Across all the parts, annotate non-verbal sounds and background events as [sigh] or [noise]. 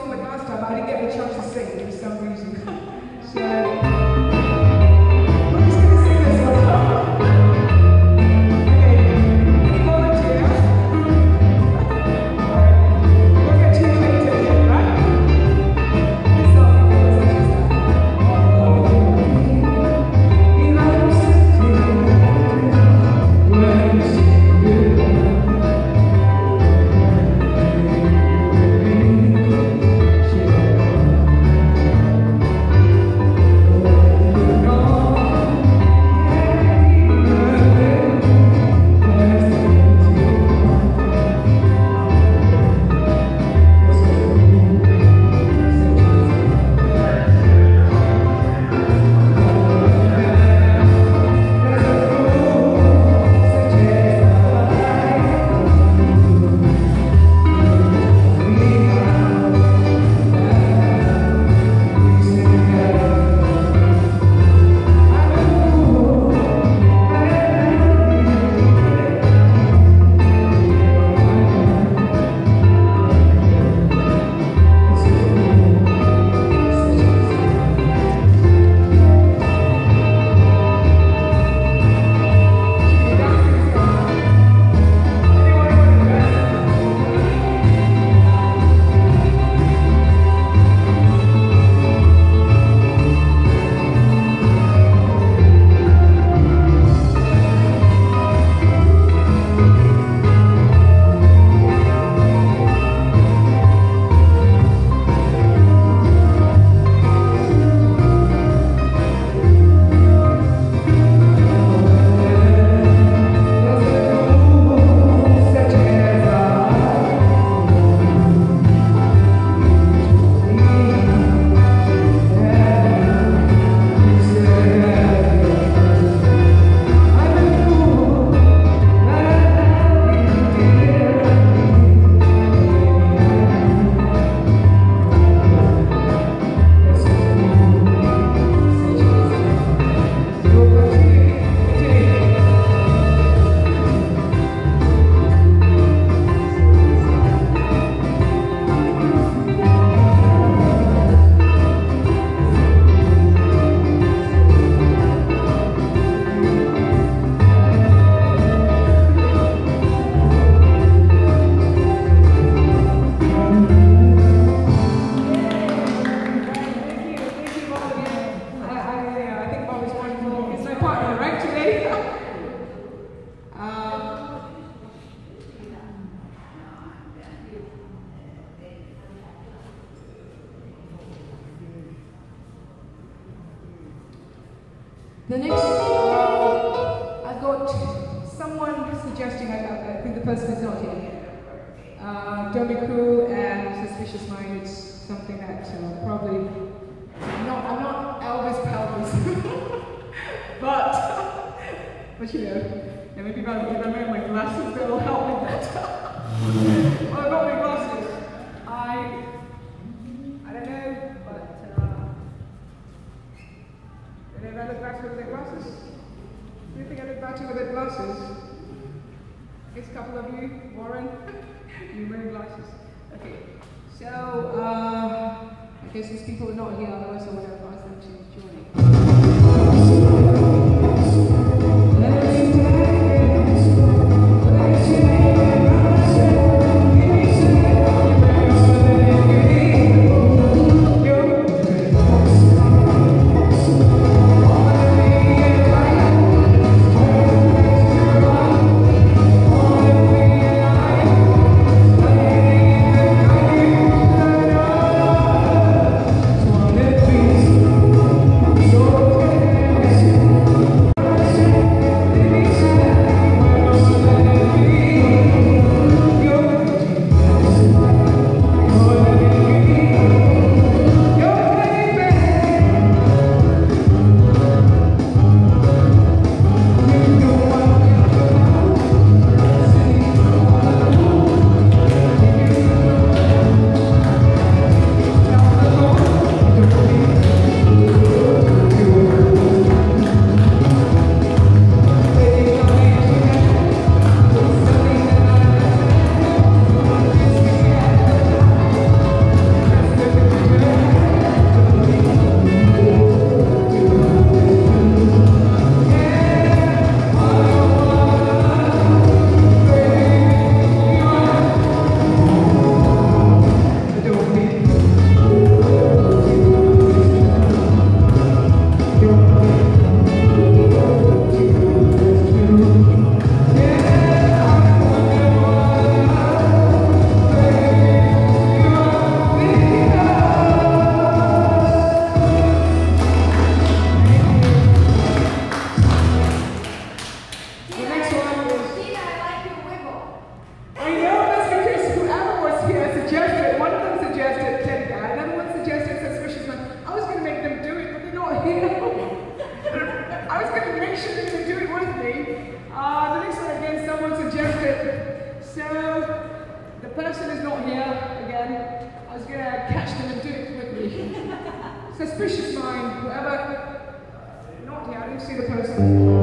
so much my. I didn't get the chance to sing for some reason. [laughs] So. Someone suggesting, I, I think the person is not here. Uh, don't be cruel and suspicious mind. It's something that uh, probably, I'm not, I'm not Elvis Pelvis, [laughs] but, [laughs] but you know, maybe if I, if I wear my glasses, that'll help me better. [laughs] well, I've got my glasses. I, I don't know, but, uh, did I look better with the glasses? Do you think I look better with the glasses? A couple of you, Warren, [laughs] you wearing glasses. Okay, so, uh, I guess these people are not here, otherwise I would have asked them to join. To catch them and do it with me. Suspicious mind, whoever, uh, not here, I didn't see the person.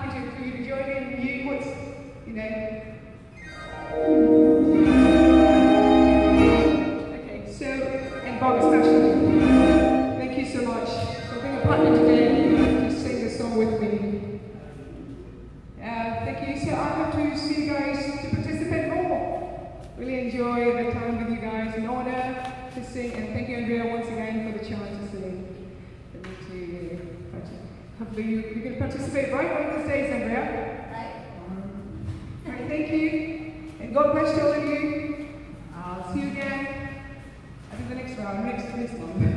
Happy to, for you to join in. What's, know? And you so much for being a partner today to sing the song with me. Uh, thank you. So I hope to see you guys to participate more. Really enjoy the time with you guys in order to sing. And thank you, Andrea, once again for the chance to sing. For me to uh, hopefully you, you can participate right on these days, Andrea. Right. All right, thank you. And God bless all of you. I'll see you again. I think the next round, next, next month.